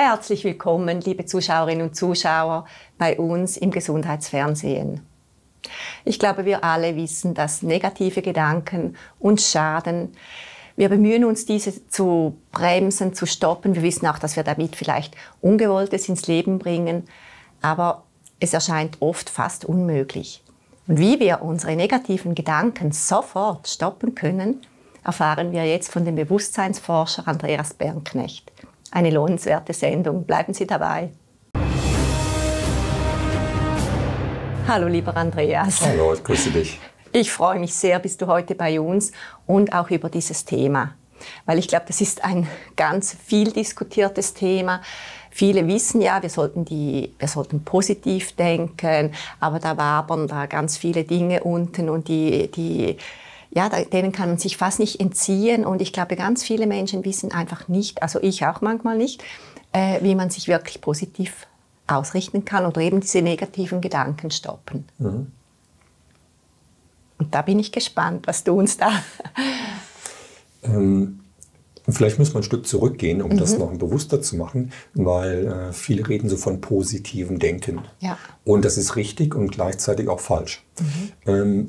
Herzlich willkommen, liebe Zuschauerinnen und Zuschauer, bei uns im Gesundheitsfernsehen. Ich glaube, wir alle wissen, dass negative Gedanken uns schaden. Wir bemühen uns, diese zu bremsen, zu stoppen. Wir wissen auch, dass wir damit vielleicht Ungewolltes ins Leben bringen. Aber es erscheint oft fast unmöglich. Und wie wir unsere negativen Gedanken sofort stoppen können, erfahren wir jetzt von dem Bewusstseinsforscher Andreas Bernknecht. Eine lohnenswerte Sendung. Bleiben Sie dabei. Hallo, lieber Andreas. Hallo, ich grüße dich. Ich freue mich sehr, bist du heute bei uns und auch über dieses Thema. Weil ich glaube, das ist ein ganz viel diskutiertes Thema. Viele wissen ja, wir sollten, die, wir sollten positiv denken, aber da wabern da ganz viele Dinge unten und die, die ja, denen kann man sich fast nicht entziehen. Und ich glaube, ganz viele Menschen wissen einfach nicht, also ich auch manchmal nicht, äh, wie man sich wirklich positiv ausrichten kann oder eben diese negativen Gedanken stoppen. Mhm. Und da bin ich gespannt, was du uns da. Ähm, vielleicht müssen wir ein Stück zurückgehen, um mhm. das noch bewusster zu machen, weil äh, viele reden so von positivem Denken. Ja. Und das ist richtig und gleichzeitig auch falsch. Mhm. Ähm,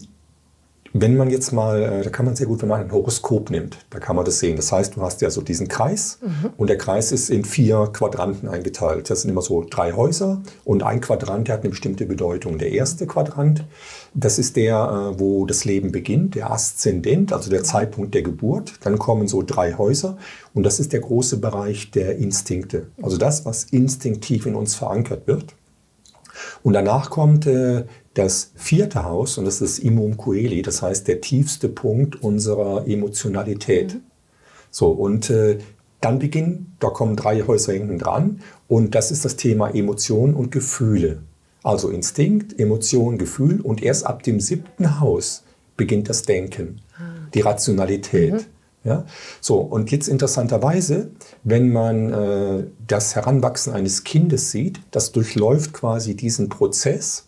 wenn man jetzt mal, äh, da kann man sehr gut, wenn man ein Horoskop nimmt, da kann man das sehen. Das heißt, du hast ja so diesen Kreis mhm. und der Kreis ist in vier Quadranten eingeteilt. Das sind immer so drei Häuser und ein Quadrant, der hat eine bestimmte Bedeutung. Der erste Quadrant, das ist der, äh, wo das Leben beginnt, der Aszendent, also der Zeitpunkt der Geburt. Dann kommen so drei Häuser und das ist der große Bereich der Instinkte. Also das, was instinktiv in uns verankert wird. Und danach kommt äh, das vierte Haus, und das ist Imum Coeli, das heißt der tiefste Punkt unserer Emotionalität. Mhm. So, und äh, dann beginnen, da kommen drei Häuser hinten dran, und das ist das Thema Emotionen und Gefühle. Also Instinkt, Emotion, Gefühl, und erst ab dem siebten Haus beginnt das Denken, ah. die Rationalität. Mhm. Ja? So, und jetzt interessanterweise, wenn man äh, das Heranwachsen eines Kindes sieht, das durchläuft quasi diesen Prozess.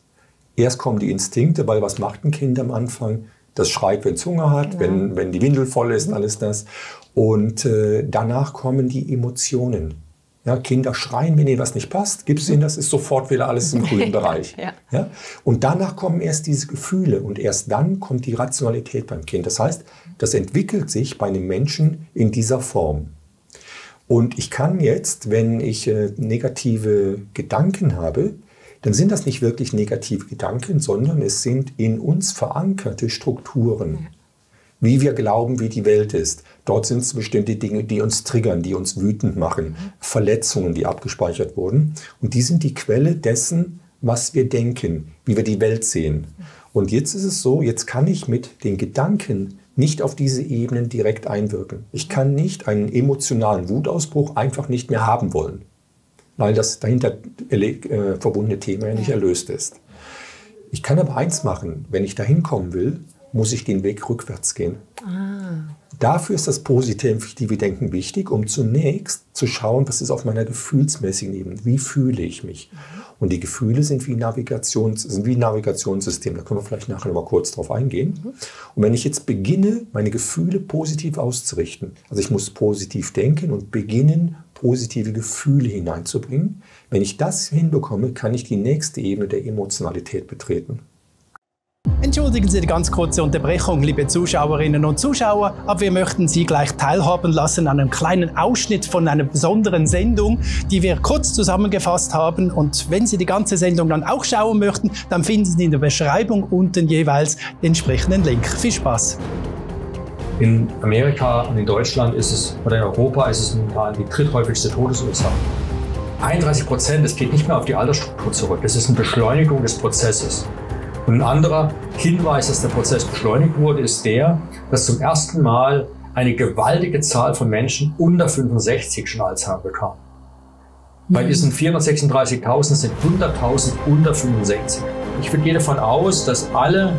Erst kommen die Instinkte, weil was macht ein Kind am Anfang? Das schreit, wenn es Hunger hat, genau. wenn, wenn die Windel voll ist, alles das. Und äh, danach kommen die Emotionen. Ja, Kinder schreien, wenn ihnen was nicht passt, gibst ihnen das, ist sofort wieder alles im grünen Bereich. ja. Ja? Und danach kommen erst diese Gefühle und erst dann kommt die Rationalität beim Kind. Das heißt, das entwickelt sich bei einem Menschen in dieser Form. Und ich kann jetzt, wenn ich äh, negative Gedanken habe, dann sind das nicht wirklich negative Gedanken, sondern es sind in uns verankerte Strukturen. Wie wir glauben, wie die Welt ist. Dort sind es bestimmte Dinge, die uns triggern, die uns wütend machen, mhm. Verletzungen, die abgespeichert wurden. Und die sind die Quelle dessen, was wir denken, wie wir die Welt sehen. Und jetzt ist es so, jetzt kann ich mit den Gedanken nicht auf diese Ebenen direkt einwirken. Ich kann nicht einen emotionalen Wutausbruch einfach nicht mehr haben wollen, weil das dahinter äh, verbundene Thema ja nicht erlöst ist. Ich kann aber eins machen, wenn ich dahin kommen will, muss ich den Weg rückwärts gehen. Ah. Dafür ist das positive Denken wichtig, um zunächst zu schauen, was ist auf meiner gefühlsmäßigen Ebene, wie fühle ich mich. Mhm. Und die Gefühle sind wie, Navigations, sind wie Navigationssystem, da können wir vielleicht nachher noch mal kurz drauf eingehen. Mhm. Und wenn ich jetzt beginne, meine Gefühle positiv auszurichten, also ich muss positiv denken und beginnen, positive Gefühle hineinzubringen, wenn ich das hinbekomme, kann ich die nächste Ebene der Emotionalität betreten. Entschuldigen Sie die ganz kurze Unterbrechung, liebe Zuschauerinnen und Zuschauer, aber wir möchten Sie gleich teilhaben lassen an einem kleinen Ausschnitt von einer besonderen Sendung, die wir kurz zusammengefasst haben. Und wenn Sie die ganze Sendung dann auch schauen möchten, dann finden Sie in der Beschreibung unten jeweils den entsprechenden Link. Viel Spaß! In Amerika und in Deutschland ist es, oder in Europa ist es momentan die dritthäufigste Todesursache. 31 Prozent, das geht nicht mehr auf die Altersstruktur zurück. Das ist eine Beschleunigung des Prozesses. Und ein anderer Hinweis, dass der Prozess beschleunigt wurde, ist der, dass zum ersten Mal eine gewaltige Zahl von Menschen unter 65 schon Alzheimer bekam. Bei diesen 436.000 sind 100.000 unter 65. Ich gehe davon aus, dass alle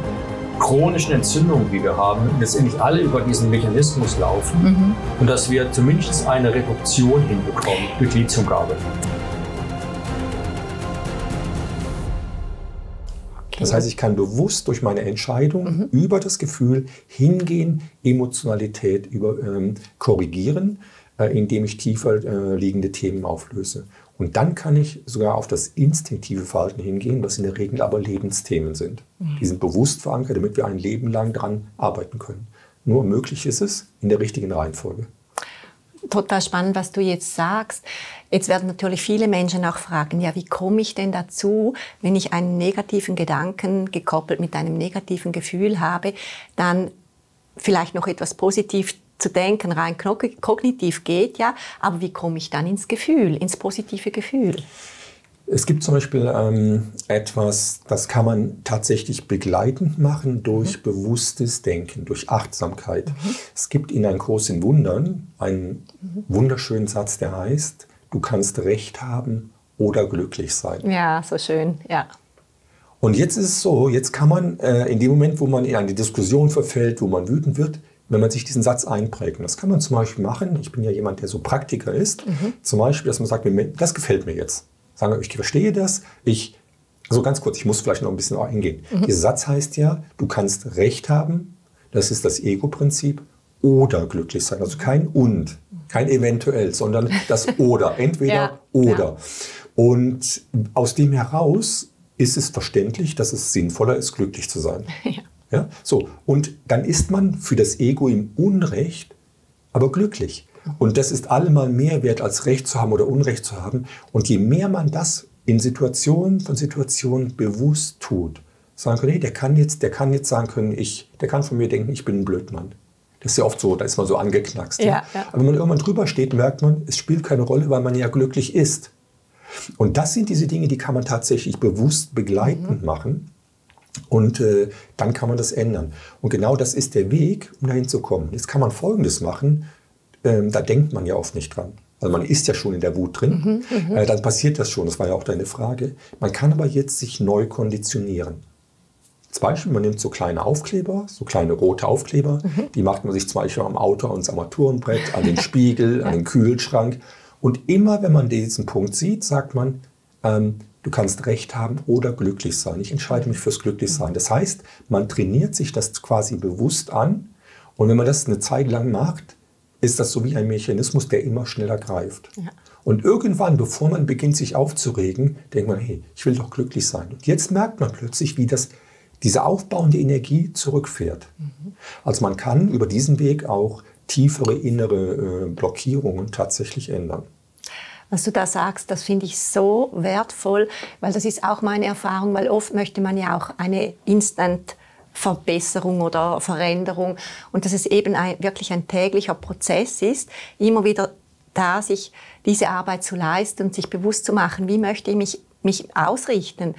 chronischen Entzündungen, die wir haben, letztendlich alle über diesen Mechanismus laufen mhm. und dass wir zumindest eine Reduktion hinbekommen durch Lithiumgabe. Das heißt, ich kann bewusst durch meine Entscheidung mhm. über das Gefühl hingehen, Emotionalität über, ähm, korrigieren. äh, indem ich tiefer äh, liegende Themen auflöse. Und dann kann ich sogar auf das instinktive Verhalten hingehen, was in der Regel aber Lebensthemen sind. Mhm. Die sind bewusst verankert, damit wir ein Leben lang daran arbeiten können. Nur möglich ist es in der richtigen Reihenfolge. Total spannend, was du jetzt sagst. Jetzt werden natürlich viele Menschen auch fragen, ja, wie komme ich denn dazu, wenn ich einen negativen Gedanken gekoppelt mit einem negativen Gefühl habe, dann vielleicht noch etwas positiv zu denken, rein kognitiv geht ja, aber wie komme ich dann ins Gefühl, ins positive Gefühl? Es gibt zum Beispiel ähm, etwas, das kann man tatsächlich begleitend machen durch mhm. bewusstes Denken, durch Achtsamkeit. Mhm. Es gibt in Ein Kurs in Wundern einen mhm. wunderschönen Satz, der heißt, du kannst Recht haben oder glücklich sein. Ja, so schön, ja. Und jetzt ist es so, jetzt kann man äh, in dem Moment, wo man in eine Diskussion verfällt, wo man wütend wird, wenn man sich diesen Satz einprägt. Und das kann man zum Beispiel machen, ich bin ja jemand, der so Praktiker ist, mhm. zum Beispiel, dass man sagt, das gefällt mir jetzt. Sagen ich verstehe das, ich, also ganz kurz, ich muss vielleicht noch ein bisschen eingehen. Mhm. Dieser Satz heißt ja, du kannst Recht haben, das ist das Ego-Prinzip, oder glücklich sein. Also kein und, kein eventuell, sondern das oder, entweder ja, oder. Ja. Und aus dem heraus ist es verständlich, dass es sinnvoller ist, glücklich zu sein. Ja. Ja? So, und dann ist man für das Ego im Unrecht, aber glücklich. Und das ist allemal mehr wert, als Recht zu haben oder Unrecht zu haben. Und je mehr man das in Situationen von Situationen bewusst tut, sagen können, hey, der kann jetzt, der kann jetzt sagen können, ich, der kann von mir denken, ich bin ein Blödmann. Das ist ja oft so, da ist man so angeknackst. Ja, ja. Aber wenn man irgendwann drüber steht, merkt man, es spielt keine Rolle, weil man ja glücklich ist. Und das sind diese Dinge, die kann man tatsächlich bewusst begleitend mhm. machen. Und äh, dann kann man das ändern. Und genau das ist der Weg, um dahin zu kommen. Jetzt kann man Folgendes machen. Ähm, da denkt man ja oft nicht dran. Also man ist ja schon in der Wut drin. Mhm, mhm, äh, dann passiert das schon. Das war ja auch deine Frage. Man kann aber jetzt sich neu konditionieren. Zum Beispiel, man nimmt so kleine Aufkleber, so kleine rote Aufkleber. Mhm. Die macht man sich zum Beispiel am Auto, ans Armaturenbrett, an den Spiegel, an den Kühlschrank. Und immer, wenn man diesen Punkt sieht, sagt man, ähm, du kannst Recht haben oder glücklich sein. Ich entscheide mich fürs Glücklichsein. Das heißt, man trainiert sich das quasi bewusst an. Und wenn man das eine Zeit lang macht, ist das so wie ein Mechanismus, der immer schneller greift. Ja. Und irgendwann, bevor man beginnt, sich aufzuregen, denkt man, hey, ich will doch glücklich sein. Und jetzt merkt man plötzlich, wie das, diese aufbauende Energie zurückfährt. Mhm. Also man kann über diesen Weg auch tiefere innere äh, Blockierungen tatsächlich ändern was du da sagst, das finde ich so wertvoll, weil das ist auch meine Erfahrung, weil oft möchte man ja auch eine Instant Verbesserung oder Veränderung und dass es eben ein, wirklich ein täglicher Prozess ist, immer wieder da sich diese Arbeit zu leisten und sich bewusst zu machen, wie möchte ich mich, mich ausrichten.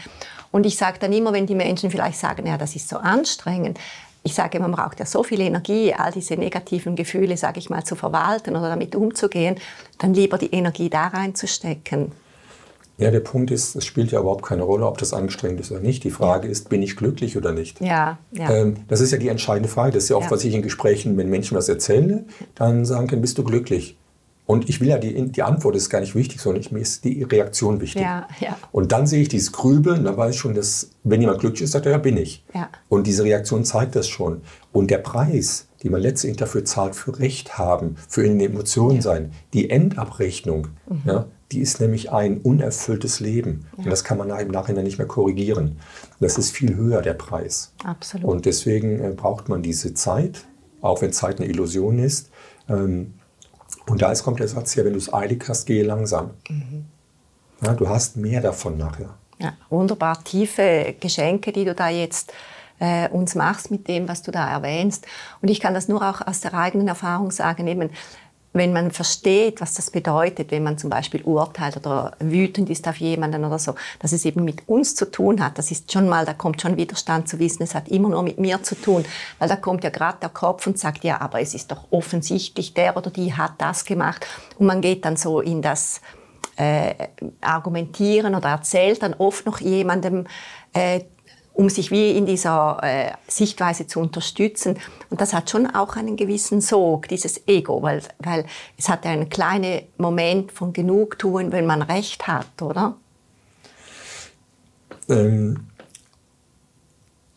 Und ich sage dann immer, wenn die Menschen vielleicht sagen, ja, das ist so anstrengend, ich sage, man braucht ja so viel Energie, all diese negativen Gefühle, sage ich mal, zu verwalten oder damit umzugehen, dann lieber die Energie da reinzustecken. Ja, der Punkt ist, es spielt ja überhaupt keine Rolle, ob das anstrengend ist oder nicht. Die Frage ist, bin ich glücklich oder nicht? Ja, ja. Ähm, das ist ja die entscheidende Frage. Das ist ja oft, ja. was ich in Gesprächen, wenn Menschen was erzählen, dann sagen können, bist du glücklich? Und ich will ja, die, die Antwort ist gar nicht wichtig, sondern ich, mir ist die Reaktion wichtig. Ja, ja. Und dann sehe ich dieses Grübeln, dann weiß ich schon, dass, wenn jemand glücklich ist, sagt er, ja, bin ich. Ja. Und diese Reaktion zeigt das schon. Und der Preis, den man letztendlich dafür zahlt, für Recht haben, für in den Emotionen ja. sein, die Endabrechnung, mhm. ja, die ist nämlich ein unerfülltes Leben. Ja. Und das kann man im Nachhinein nicht mehr korrigieren. Das ist viel höher, der Preis. Absolut. Und deswegen äh, braucht man diese Zeit, auch wenn Zeit eine Illusion ist. Ähm, und da ist, kommt der Satz hier, wenn du es eilig hast, gehe langsam. Mhm. Ja, du hast mehr davon nachher. Ja, wunderbar tiefe Geschenke, die du da jetzt äh, uns machst mit dem, was du da erwähnst. Und ich kann das nur auch aus der eigenen Erfahrung sagen, eben wenn man versteht, was das bedeutet, wenn man zum Beispiel urteilt oder wütend ist auf jemanden oder so, dass es eben mit uns zu tun hat, das ist schon mal, da kommt schon Widerstand zu wissen, es hat immer nur mit mir zu tun, weil da kommt ja gerade der Kopf und sagt, ja, aber es ist doch offensichtlich, der oder die hat das gemacht. Und man geht dann so in das äh, Argumentieren oder erzählt dann oft noch jemandem, äh, um sich wie in dieser äh, Sichtweise zu unterstützen. Und das hat schon auch einen gewissen Sog, dieses Ego, weil, weil es hat einen kleinen Moment von Genugtuung, wenn man Recht hat, oder? Ähm,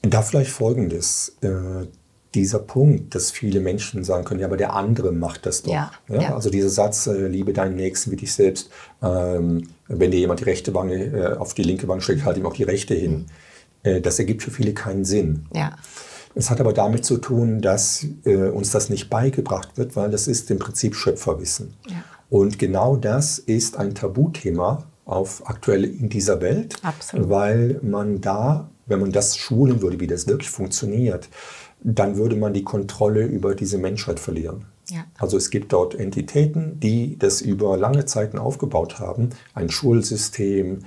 da vielleicht Folgendes. Äh, dieser Punkt, dass viele Menschen sagen können, ja, aber der andere macht das doch. Ja, ja? ja. Also dieser Satz, äh, liebe deinen Nächsten wie dich selbst, ähm, wenn dir jemand die rechte Wange äh, auf die linke Wange schlägt, halt ihm auch die rechte hin. Mhm. Äh, das ergibt für viele keinen Sinn. Ja. Es hat aber damit zu tun, dass äh, uns das nicht beigebracht wird, weil das ist im Prinzip Schöpferwissen. Ja. Und genau das ist ein Tabuthema auf aktuell in dieser Welt, Absolut. weil man da, wenn man das schulen würde, wie das wirklich funktioniert, dann würde man die Kontrolle über diese Menschheit verlieren. Ja. Also es gibt dort Entitäten, die das über lange Zeiten aufgebaut haben, ein Schulsystem,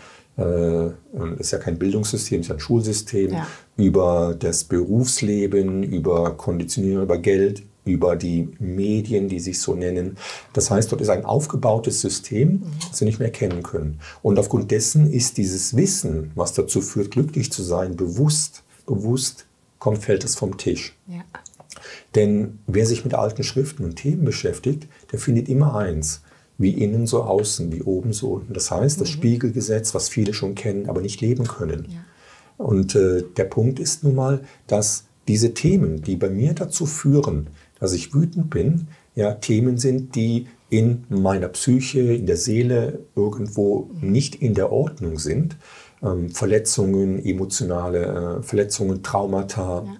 ist ja kein Bildungssystem, es ist ja ein Schulsystem, ja. über das Berufsleben, über Konditionierung, über Geld, über die Medien, die sich so nennen. Das heißt, dort ist ein aufgebautes System, das sie nicht mehr kennen können. Und aufgrund dessen ist dieses Wissen, was dazu führt, glücklich zu sein, bewusst, bewusst kommt, fällt es vom Tisch. Ja. Denn wer sich mit alten Schriften und Themen beschäftigt, der findet immer eins. Wie innen so außen, wie oben so unten. Das heißt, mhm. das Spiegelgesetz, was viele schon kennen, aber nicht leben können. Ja. Und äh, der Punkt ist nun mal, dass diese Themen, die bei mir dazu führen, dass ich wütend bin, ja, Themen sind, die in meiner Psyche, in der Seele irgendwo nicht in der Ordnung sind ähm, Verletzungen, emotionale äh, Verletzungen, Traumata. Ja.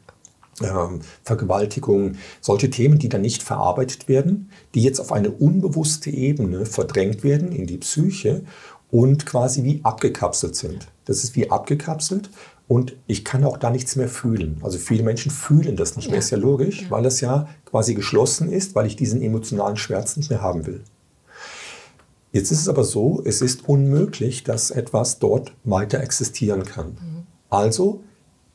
Ähm, Vergewaltigung, solche Themen, die dann nicht verarbeitet werden, die jetzt auf eine unbewusste Ebene verdrängt werden in die Psyche und quasi wie abgekapselt sind. Das ist wie abgekapselt und ich kann auch da nichts mehr fühlen. Also viele Menschen fühlen das nicht ja. mehr, ist ja logisch, ja. weil das ja quasi geschlossen ist, weil ich diesen emotionalen Schmerz nicht mehr haben will. Jetzt ist es aber so, es ist unmöglich, dass etwas dort weiter existieren kann. Mhm. Also,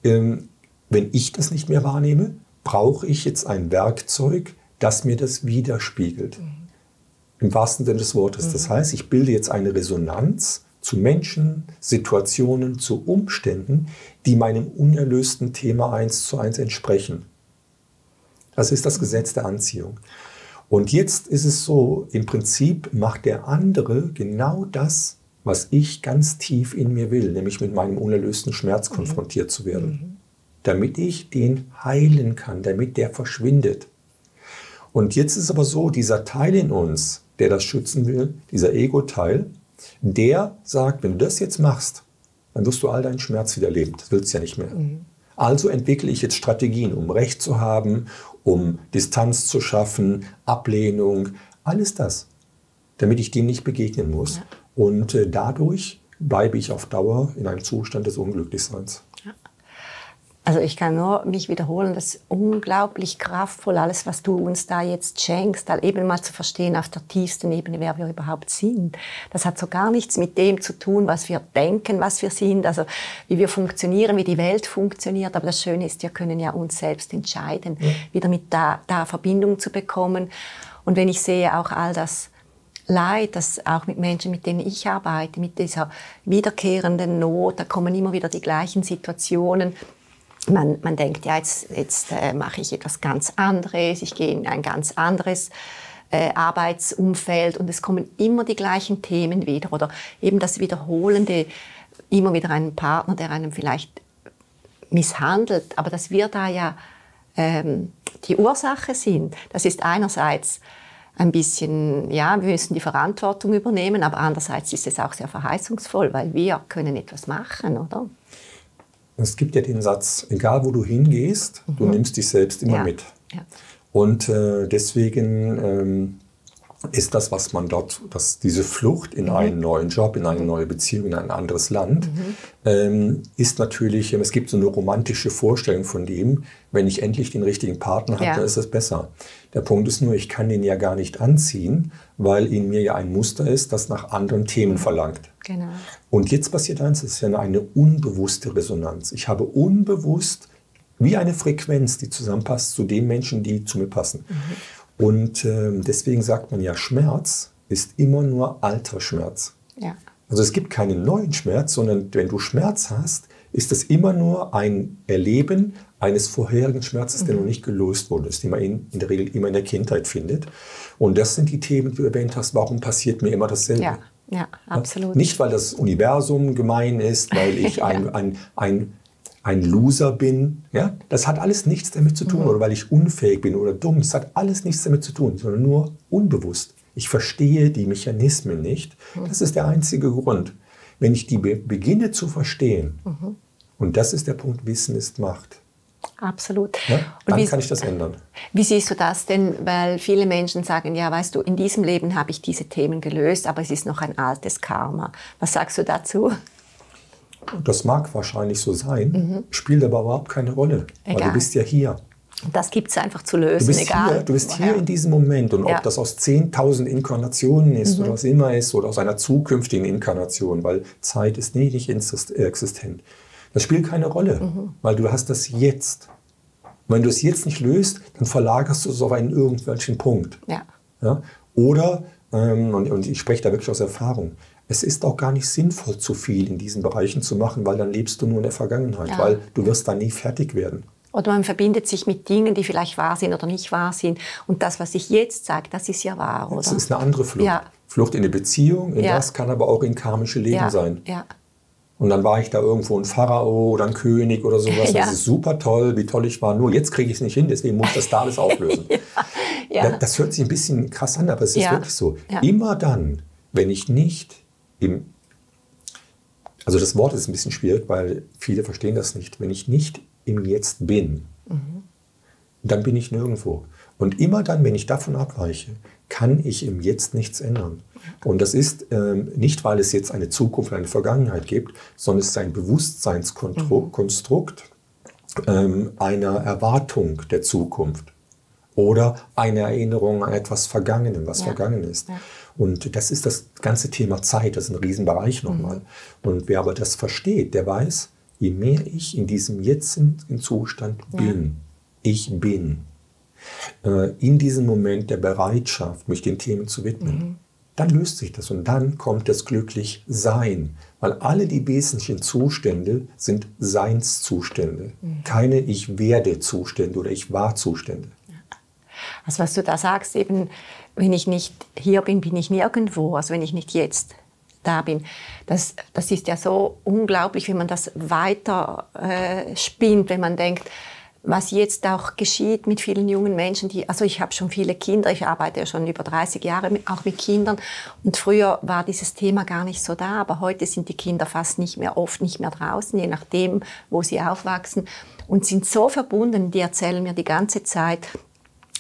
ähm, wenn ich das nicht mehr wahrnehme, brauche ich jetzt ein Werkzeug, das mir das widerspiegelt. Mhm. Im wahrsten Sinne des Wortes. Mhm. Das heißt, ich bilde jetzt eine Resonanz zu Menschen, Situationen, zu Umständen, die meinem unerlösten Thema eins zu eins entsprechen. Das ist das Gesetz der Anziehung. Und jetzt ist es so, im Prinzip macht der andere genau das, was ich ganz tief in mir will, nämlich mit meinem unerlösten Schmerz mhm. konfrontiert zu werden, mhm. Damit ich den heilen kann, damit der verschwindet. Und jetzt ist aber so, dieser Teil in uns, der das schützen will, dieser Ego-Teil, der sagt, wenn du das jetzt machst, dann wirst du all deinen Schmerz wieder leben. Das willst du ja nicht mehr. Mhm. Also entwickle ich jetzt Strategien, um Recht zu haben, um Distanz zu schaffen, Ablehnung, alles das, damit ich dem nicht begegnen muss. Ja. Und äh, dadurch bleibe ich auf Dauer in einem Zustand des Unglücklichseins. Also ich kann nur mich wiederholen, das ist unglaublich kraftvoll, alles, was du uns da jetzt schenkst, da eben mal zu verstehen auf der tiefsten Ebene, wer wir überhaupt sind. Das hat so gar nichts mit dem zu tun, was wir denken, was wir sind, also wie wir funktionieren, wie die Welt funktioniert. Aber das Schöne ist, wir können ja uns selbst entscheiden, ja. wieder mit da, da Verbindung zu bekommen. Und wenn ich sehe auch all das, Leid, das auch mit Menschen, mit denen ich arbeite, mit dieser wiederkehrenden Not, da kommen immer wieder die gleichen Situationen man, man denkt, ja, jetzt, jetzt äh, mache ich etwas ganz anderes, ich gehe in ein ganz anderes äh, Arbeitsumfeld und es kommen immer die gleichen Themen wieder oder eben das Wiederholende, immer wieder einen Partner, der einem vielleicht misshandelt, aber dass wir da ja ähm, die Ursache sind. Das ist einerseits ein bisschen, ja, wir müssen die Verantwortung übernehmen, aber andererseits ist es auch sehr verheißungsvoll, weil wir können etwas machen, oder? Es gibt ja den Satz, egal wo du hingehst, mhm. du nimmst dich selbst immer ja. mit. Ja. Und äh, deswegen ähm, ist das, was man dort, dass diese Flucht in mhm. einen neuen Job, in eine mhm. neue Beziehung, in ein anderes Land, mhm. ähm, ist natürlich, es gibt so eine romantische Vorstellung von dem, wenn ich endlich den richtigen Partner habe, ja. dann ist es besser. Der Punkt ist nur, ich kann den ja gar nicht anziehen, weil in mir ja ein Muster ist, das nach anderen Themen mhm. verlangt. Genau. Und jetzt passiert eins, es ist ja eine unbewusste Resonanz. Ich habe unbewusst wie eine Frequenz, die zusammenpasst zu den Menschen, die zu mir passen. Mhm. Und äh, deswegen sagt man ja, Schmerz ist immer nur alter Schmerz. Ja. Also es gibt keinen neuen Schmerz, sondern wenn du Schmerz hast, ist es immer nur ein Erleben eines vorherigen Schmerzes, mhm. der noch nicht gelöst wurde, den man in, in, der Regel immer in der Kindheit findet. Und das sind die Themen, die du erwähnt hast, warum passiert mir immer dasselbe? Ja, ja absolut. Nicht, weil das Universum gemein ist, weil ich ein, ein, ein ein Loser bin. Ja? Das hat alles nichts damit zu tun. Mhm. Oder weil ich unfähig bin oder dumm. Das hat alles nichts damit zu tun, sondern nur unbewusst. Ich verstehe die Mechanismen nicht. Mhm. Das ist der einzige Grund. Wenn ich die be beginne zu verstehen, mhm. und das ist der Punkt, Wissen ist Macht. Absolut. Ja? Dann wie, kann ich das ändern. Wie siehst du das denn? Weil viele Menschen sagen, ja, weißt du, in diesem Leben habe ich diese Themen gelöst, aber es ist noch ein altes Karma. Was sagst du dazu? Das mag wahrscheinlich so sein, mhm. spielt aber überhaupt keine Rolle, Egal. weil du bist ja hier. Das gibt es einfach zu lösen, du bist egal. Hier, du bist hier in diesem Moment und ja. ob das aus 10.000 Inkarnationen ist mhm. oder was immer ist oder aus einer zukünftigen Inkarnation, weil Zeit ist nie nicht existent. Das spielt keine Rolle, mhm. weil du hast das jetzt. Wenn du es jetzt nicht löst, dann verlagerst du es auf einen irgendwelchen Punkt. Ja. ja? Oder, ähm, und, und ich spreche da wirklich aus Erfahrung, es ist auch gar nicht sinnvoll, zu viel in diesen Bereichen zu machen, weil dann lebst du nur in der Vergangenheit, ja. weil du wirst da nie fertig werden. Oder man verbindet sich mit Dingen, die vielleicht wahr sind oder nicht wahr sind. Und das, was ich jetzt sage, das ist ja wahr, oder? Das ist eine andere Flucht. Ja. Flucht in eine Beziehung, in ja. das kann aber auch in karmische Leben ja. sein. Und dann war ich da irgendwo ein Pharao oder ein König oder sowas. Das ist super toll, wie toll ich war. Nur jetzt kriege ich es nicht hin, deswegen muss ich das da alles auflösen. Das, das, hört sich ein bisschen krass an, aber es ist wirklich so. Immer dann, wenn ich nicht im, also das Wort ist ein bisschen schwierig, weil viele verstehen das nicht. Wenn ich nicht im Jetzt bin, mhm. dann bin ich nirgendwo. Und immer dann, wenn ich davon abweiche, kann ich im Jetzt nichts ändern. Und das ist ähm, nicht, weil es jetzt eine Zukunft eine Vergangenheit gibt, sondern es ist ein Bewusstseinskonstrukt mhm. ähm, einer Erwartung der Zukunft oder eine Erinnerung an etwas Vergangenem, was ja. vergangen ist. Ja. Und das ist das ganze Thema Zeit, das ist ein Riesenbereich nochmal. Mhm. Und wer aber das versteht, der weiß, je mehr ich in diesem jetzigen Zustand bin, ja. ich bin, äh, in diesem Moment der Bereitschaft, mich den Themen zu widmen, mhm. dann löst sich das und dann kommt das Glücklichsein. Weil alle die wesentlichen Zustände sind Seinszustände, mhm. keine Ich werde Zustände oder Ich war Zustände. Also was du da sagst, eben, wenn ich nicht hier bin, bin ich nirgendwo. Also wenn ich nicht jetzt da bin. Das, das ist ja so unglaublich, wenn man das weiter äh, spinnt, wenn man denkt, was jetzt auch geschieht mit vielen jungen Menschen, die, also ich habe schon viele Kinder, ich arbeite ja schon über 30 Jahre mit, auch mit Kindern und früher war dieses Thema gar nicht so da, aber heute sind die Kinder fast nicht mehr, oft nicht mehr draußen, je nachdem, wo sie aufwachsen und sind so verbunden, die erzählen mir die ganze Zeit,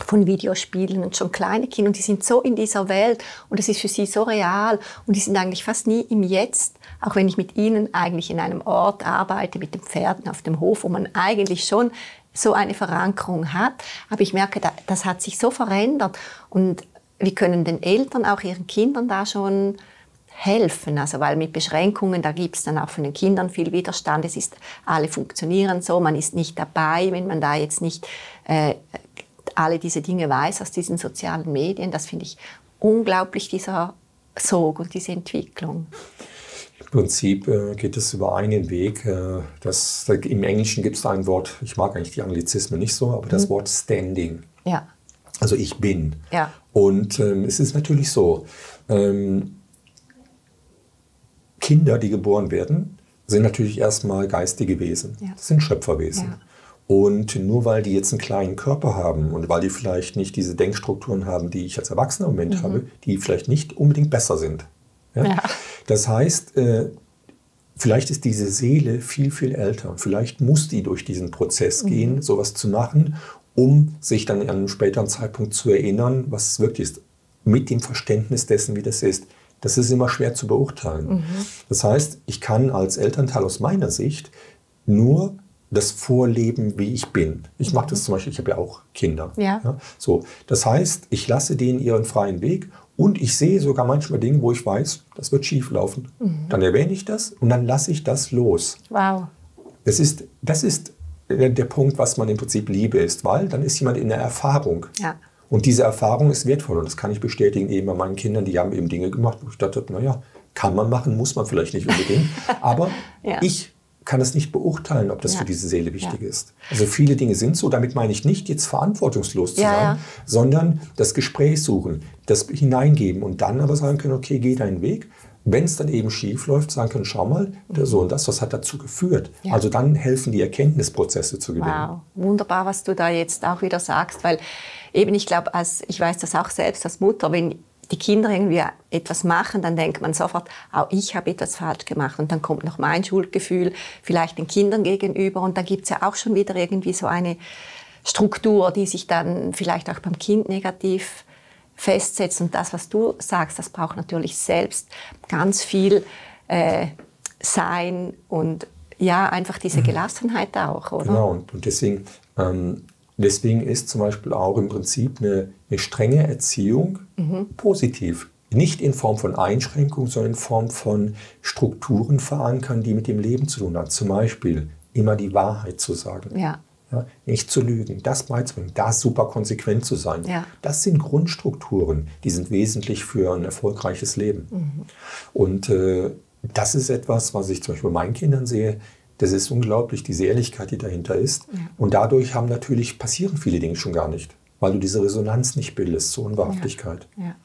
von Videospielen und schon kleine Kinder und die sind so in dieser Welt und es ist für sie so real und die sind eigentlich fast nie im Jetzt, auch wenn ich mit ihnen eigentlich in einem Ort arbeite, mit den Pferden auf dem Hof, wo man eigentlich schon so eine Verankerung hat. Aber ich merke, das hat sich so verändert und wir können den Eltern, auch ihren Kindern da schon helfen. Also weil mit Beschränkungen, da gibt es dann auch von den Kindern viel Widerstand. Es ist, alle funktionieren so, man ist nicht dabei, wenn man da jetzt nicht äh, alle diese Dinge weiß aus diesen sozialen Medien. Das finde ich unglaublich, dieser Sog und diese Entwicklung. Im Prinzip äh, geht es über einen Weg. Äh, das, Im Englischen gibt es ein Wort, ich mag eigentlich die Anglizismen nicht so, aber das mhm. Wort Standing. Ja. Also ich bin. Ja. Und ähm, es ist natürlich so, ähm, Kinder, die geboren werden, sind natürlich erstmal geistige Wesen. Ja. Das sind Schöpferwesen. Ja. Und nur weil die jetzt einen kleinen Körper haben und weil die vielleicht nicht diese Denkstrukturen haben, die ich als Erwachsener im Moment mhm. habe, die vielleicht nicht unbedingt besser sind. Ja? Ja. Das heißt, äh, vielleicht ist diese Seele viel, viel älter. Vielleicht muss die durch diesen Prozess mhm. gehen, sowas zu machen, um sich dann an einem späteren Zeitpunkt zu erinnern, was es wirklich ist. Mit dem Verständnis dessen, wie das ist. Das ist immer schwer zu beurteilen. Mhm. Das heißt, ich kann als Elternteil aus meiner Sicht nur das Vorleben, wie ich bin. Ich mache das zum Beispiel, ich habe ja auch Kinder. Ja. ja. So, das heißt, ich lasse denen ihren freien Weg und ich sehe sogar manchmal Dinge, wo ich weiß, das wird schief laufen. Mhm. Dann erwähne ich das und dann lasse ich das los. Wow. Das ist, das ist der, der Punkt, was man im Prinzip Liebe ist, weil dann ist jemand in der Erfahrung. Ja. Und diese Erfahrung ist wertvoll und das kann ich bestätigen eben bei meinen Kindern, die haben eben Dinge gemacht, wo ich dachte, naja, kann man machen, muss man vielleicht nicht unbedingt. Aber ja. ich kann es nicht beurteilen, ob das ja. für diese Seele wichtig ja. ist. Also viele Dinge sind so, damit meine ich nicht jetzt verantwortungslos zu ja, sein, sondern das Gespräch suchen, das hineingeben und dann aber sagen können, okay, geh deinen Weg. wenn es dann eben schief läuft, sagen können, schau mal, der so und das, was hat dazu geführt? Also dann helfen die Erkenntnisprozesse zu gewinnen. Wow, wunderbar, was du da jetzt auch wieder sagst, weil eben ich glaube, als ich weiß das auch selbst als Mutter, wenn die Kinder irgendwie etwas machen, dann denkt man sofort, auch ich habe etwas falsch gemacht. Und dann kommt noch mein Schuldgefühl vielleicht den Kindern gegenüber. Und dann gibt es ja auch schon wieder irgendwie so eine Struktur, die sich dann vielleicht auch beim Kind negativ festsetzt. Und das, was du sagst, das braucht natürlich selbst ganz viel äh, Sein und ja, einfach diese mhm. Gelassenheit auch, oder? Genau, und, und deswegen, ähm, deswegen ist zum Beispiel auch im Prinzip eine, eine strenge Erziehung mhm. positiv. Nicht in Form von Einschränkung, sondern in Form von Strukturen verankern, die mit dem Leben zu tun haben. Zum Beispiel immer die Wahrheit zu sagen. Ja. Ja, nicht zu lügen, das beizubringen, da super konsequent zu sein. Ja. Das sind Grundstrukturen, die sind wesentlich für ein erfolgreiches Leben. Mhm. Und äh, das ist etwas, was ich zum Beispiel bei meinen Kindern sehe. Das ist unglaublich, diese Ehrlichkeit, die dahinter ist. Ja. Und dadurch haben natürlich passieren viele Dinge schon gar nicht, weil du diese Resonanz nicht bildest zur Unwahrhaftigkeit. Ja.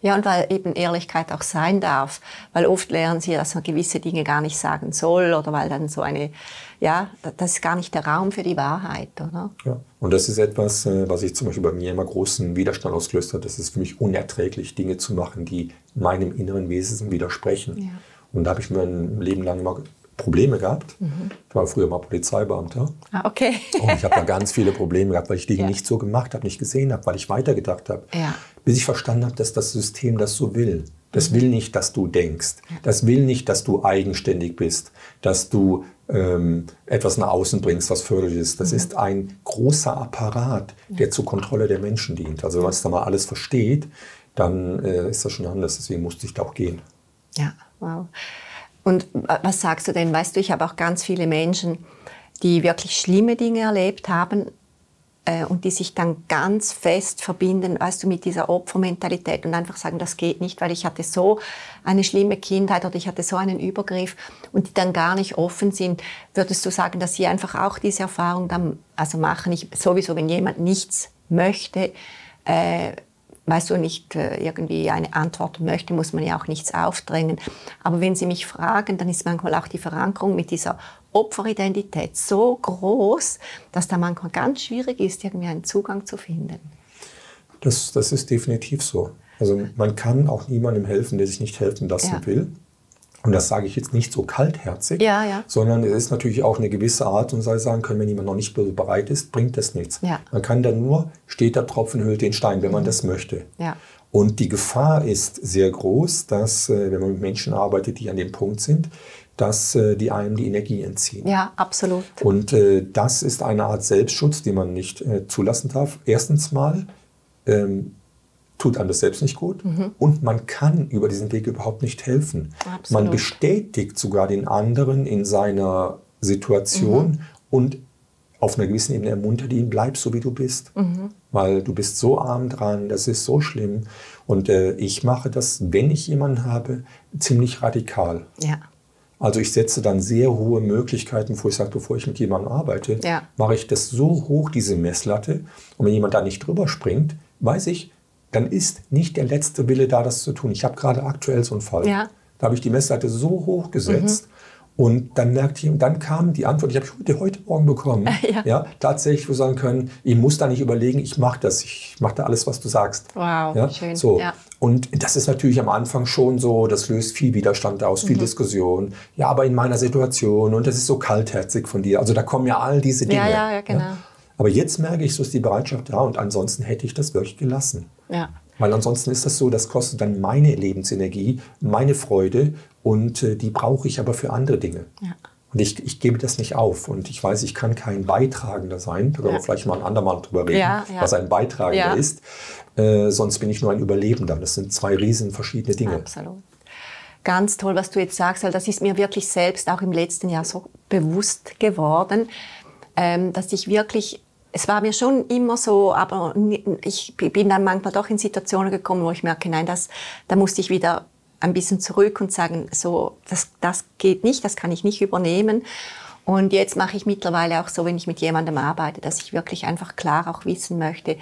Ja, und weil eben Ehrlichkeit auch sein darf. Weil oft lernen sie, dass man gewisse Dinge gar nicht sagen soll oder weil dann so eine, ja, das ist gar nicht der Raum für die Wahrheit, oder? Ja, und das ist etwas, äh, was ich zum Beispiel bei mir immer großen Widerstand ausgelöst hat. Das ist für mich unerträglich, Dinge zu machen, die meinem inneren Wesen widersprechen. Ja. Und da habe ich mir ein Leben lang immer Probleme gehabt. Mhm. Ich war früher mal Polizeibeamter. Ah, okay. und ich habe da ganz viele Probleme gehabt, weil ich Dinge ja. nicht so gemacht habe, nicht gesehen habe, weil ich weitergedacht habe. Ja. Bis ich verstanden habe, dass das System das so will. Das mhm. will nicht, dass du denkst. Das will nicht, dass du eigenständig bist, dass du ähm, etwas nach außen bringst, was förderlich ist. Das mhm. ist ein großer Apparat, der zur Kontrolle der Menschen dient. Also wenn man es da mal alles versteht, dann äh, ist das schon anders. Deswegen musste ich da auch gehen. Ja, wow. Und was sagst du denn? Weißt du, ich habe auch ganz viele Menschen, die wirklich schlimme Dinge erlebt haben äh, und die sich dann ganz fest verbinden, weißt du, mit dieser Opfermentalität und einfach sagen, das geht nicht, weil ich hatte so eine schlimme Kindheit oder ich hatte so einen Übergriff und die dann gar nicht offen sind. Würdest du sagen, dass sie einfach auch diese Erfahrung dann also machen? Ich, sowieso, wenn jemand nichts möchte, äh, weißt du, nicht äh, irgendwie eine Antwort möchte, muss man ja auch nichts aufdrängen. Aber wenn Sie mich fragen, dann ist manchmal auch die Verankerung mit dieser Opferidentität so groß, dass da manchmal ganz schwierig ist, irgendwie einen Zugang zu finden. Das, das ist definitiv so. Also man kann auch niemandem helfen, der sich nicht helfen lassen ja. will. Und das sage ich jetzt nicht so kaltherzig, ja, ja. sondern es ist natürlich auch eine gewisse Art und sei sagen können, wenn jemand noch nicht bereit ist, bringt das nichts. Ja. Man kann dann nur, steht der Tropfen, hüllt den Stein, wenn man mhm. das möchte. Und die Gefahr ist sehr groß, dass, äh, wenn man mit Menschen arbeitet, die an dem Punkt sind, dass äh, die einem die Energie entziehen. Ja, absolut. Und äh, das ist eine Art Selbstschutz, den man nicht äh, zulassen darf. Erstens mal, ähm, tut einem das selbst nicht gut mhm. und man kann über diesen Weg überhaupt nicht helfen. Absolut. Man bestätigt sogar den anderen in seiner Situation mhm. und auf einer gewissen Ebene ermuntert ihn, bleib so wie du bist. Mhm. Weil du bist so arm dran, das ist so schlimm. Und äh, ich mache das, wenn ich jemanden habe, ziemlich radikal. Ja. Also ich setze dann sehr hohe Möglichkeiten, bevor ich sage, bevor ich mit jemandem arbeite, ja. mache ich das so hoch, diese Messlatte. Und wenn jemand da nicht drüber springt, weiß ich, dann ist nicht der letzte Wille da, das zu tun. Ich habe gerade aktuell so einen Fall. Ja. Da habe ich die Messlatte so hoch gesetzt. Mhm. Und dann merkte ich, dann kam die Antwort, ich habe heute, heute Morgen bekommen. Ja. ja. tatsächlich, wo sagen können, ich muss da nicht überlegen, ich mache das, ich mache da alles, was du sagst. Wow, ja? schön. So. Ja. Und das ist natürlich am Anfang schon so, das löst viel Widerstand aus, viel mhm. Diskussion. Ja, aber in meiner Situation und das ist so kaltherzig von dir. Also da kommen ja all diese Dinge. Ja, ja, ja genau. Aber jetzt merke ich, so ist die Bereitschaft da und ansonsten hätte ich das wirklich gelassen. Ja. Weil ansonsten ist das so, das kostet dann meine Lebensenergie, meine Freude und äh, die brauche ich aber für andere Dinge. Ja. Und ich, ich gebe das nicht auf. Und ich weiß, ich kann kein Beitragender sein. Da können wir vielleicht mal ein andermal drüber reden, ja, ja. was ein Beitragender ist. Äh, sonst bin ich nur ein Überlebender. Das sind zwei riesen verschiedene Dinge. Absolut. Ganz toll, was du jetzt sagst, weil das ist mir wirklich selbst auch im letzten Jahr so bewusst geworden, ähm, dass ich wirklich es war mir schon immer so, aber ich bin dann manchmal doch in Situationen gekommen, wo ich merke, nein, das, da musste ich wieder ein bisschen zurück und sagen, so, das, das geht nicht, das kann ich nicht übernehmen. Und jetzt mache ich mittlerweile auch so, wenn ich mit jemandem arbeite, dass ich wirklich einfach klar auch wissen möchte,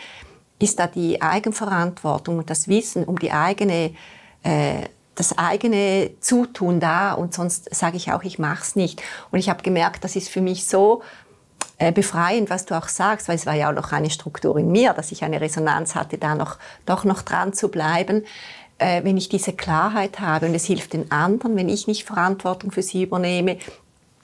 ist da die Eigenverantwortung und das Wissen um die eigene äh, das eigene Zutun da und sonst sage ich auch, ich mache es nicht. Und ich habe gemerkt, das ist für mich so befreiend, was du auch sagst, weil es war ja auch noch eine Struktur in mir, dass ich eine Resonanz hatte, da noch, doch noch dran zu bleiben. Äh, wenn ich diese Klarheit habe und es hilft den anderen, wenn ich nicht Verantwortung für sie übernehme,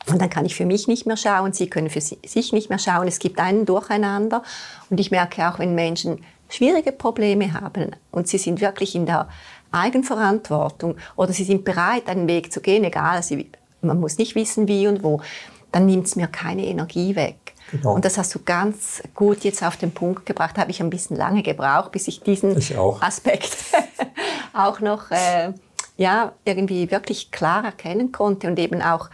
und dann kann ich für mich nicht mehr schauen, sie können für sich nicht mehr schauen. Es gibt einen Durcheinander. Und ich merke auch, wenn Menschen schwierige Probleme haben und sie sind wirklich in der Eigenverantwortung oder sie sind bereit, einen Weg zu gehen, egal, sie, man muss nicht wissen, wie und wo, dann nimmt es mir keine Energie weg. Genau. Und das hast du ganz gut jetzt auf den Punkt gebracht. Habe ich ein bisschen lange gebraucht, bis ich diesen ich auch. Aspekt auch noch äh, ja, irgendwie wirklich klar erkennen konnte und eben auch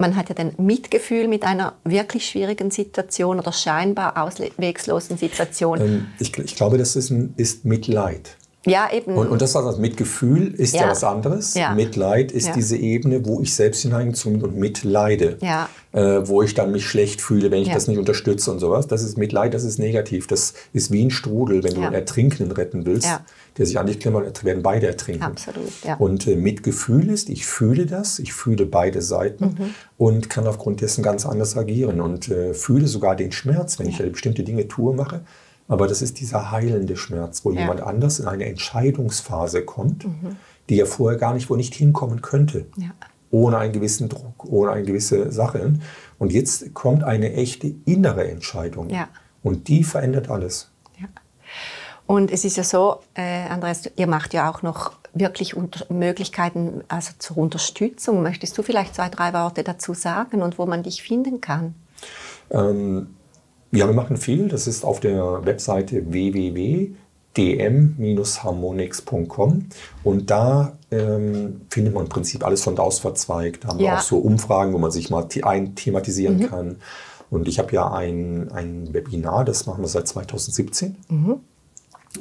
man hat ja dann Mitgefühl mit einer wirklich schwierigen Situation oder scheinbar auswegslosen Situation. Ähm, ich, ich, glaube, das ist, ein, ist Mitleid. Ja, eben. Und, und das also Mitgefühl ist ja, ja was anderes. Ja. Mitleid ist ja. diese Ebene, wo ich selbst hineingezogen bin und mitleide. Ja. Äh, wo ich dann mich schlecht fühle, wenn ich das nicht unterstütze und sowas. Das ist Mitleid, das ist negativ. Das ist wie ein Strudel, wenn du einen Ertrinkenden retten willst, der sich an dich klammert, werden beide ertrinken. Absolut, Und äh, Mitgefühl ist, ich fühle das, ich fühle beide Seiten mhm. und kann aufgrund dessen ganz anders agieren und äh, fühle sogar den Schmerz, wenn ich bestimmte Dinge tue, mache aber das ist dieser heilende Schmerz, wo ja. jemand anders in eine Entscheidungsphase kommt, mhm. die er vorher gar nicht, wo nicht hinkommen könnte. Ja. Ohne einen gewissen Druck, ohne eine gewisse Sache. Und jetzt kommt eine echte innere Entscheidung. Ja. Und die verändert alles. Und es ist ja so, äh, Andreas, ihr macht ja auch noch wirklich Möglichkeiten also zur Unterstützung. Möchtest du vielleicht zwei, drei Worte dazu sagen und wo man dich finden kann? Ähm, ja, wir machen viel. Das ist auf der Webseite www.dm-harmonix.com und da ähm, findet man im Prinzip alles von da aus verzweigt. Da haben ja. wir auch so Umfragen, wo man sich mal thematisieren mhm. kann. Und ich habe ja ein, ein Webinar, das machen wir seit 2017. Mhm.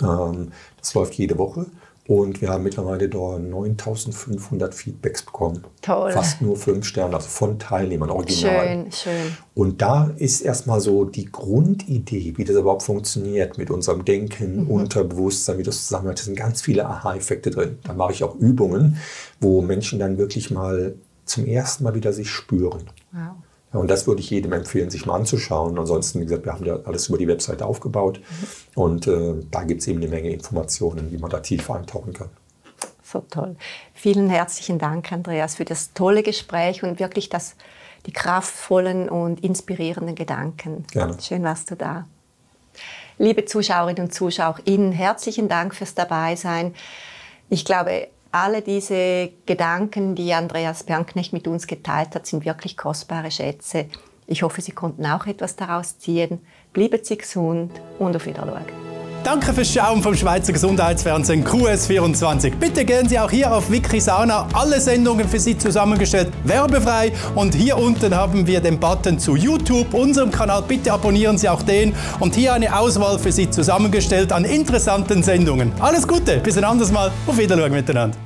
Ähm, das läuft jede Woche. Und wir haben mittlerweile dort 9500 Feedbacks bekommen. Toll. Fast nur fünf Sterne, also von Teilnehmern, original. Schön, schön. Und da ist erstmal so die Grundidee, wie das überhaupt funktioniert mit unserem Denken, mhm. Unterbewusstsein, wie das zusammenhängt. Da sind ganz viele Aha-Effekte drin. Da mache ich auch Übungen, wo Menschen dann wirklich mal zum ersten Mal wieder sich spüren. Wow. Und das würde ich jedem empfehlen, sich mal anzuschauen. Ansonsten, wie gesagt, wir haben ja alles über die Webseite aufgebaut. Mhm. Und äh, da gibt es eben eine Menge Informationen, wie man da tiefer eintauchen kann. So toll. Vielen herzlichen Dank, Andreas, für das tolle Gespräch und wirklich das, die kraftvollen und inspirierenden Gedanken. Gerne. Schön warst du da. Liebe Zuschauerinnen und Zuschauer, Ihnen herzlichen Dank fürs Dabeisein. Ich glaube, alle diese Gedanken, die Andreas Bernknecht mit uns geteilt hat, sind wirklich kostbare Schätze. Ich hoffe, Sie konnten auch etwas daraus ziehen. Bleiben Sie gesund und auf Wiedersehen. Danke fürs Schauen vom Schweizer Gesundheitsfernsehen QS24. Bitte gehen Sie auch hier auf Wikisana. Alle Sendungen für Sie zusammengestellt, werbefrei. Und hier unten haben wir den Button zu YouTube, unserem Kanal. Bitte abonnieren Sie auch den. Und hier eine Auswahl für Sie zusammengestellt an interessanten Sendungen. Alles Gute, bis ein anderes Mal. Auf Wiedersehen miteinander.